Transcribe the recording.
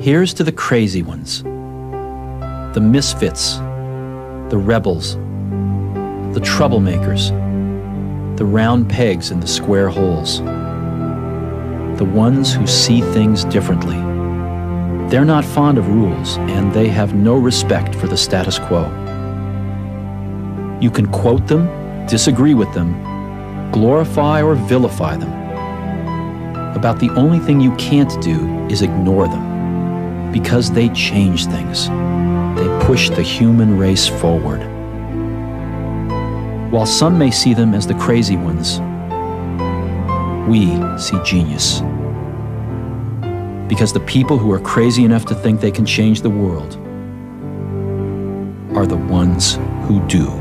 Here's to the crazy ones, the misfits, the rebels, the troublemakers, the round pegs in the square holes, the ones who see things differently. They're not fond of rules, and they have no respect for the status quo. You can quote them, disagree with them, glorify or vilify them. About the only thing you can't do is ignore them, because they change things. They push the human race forward. While some may see them as the crazy ones, we see genius. Because the people who are crazy enough to think they can change the world are the ones who do.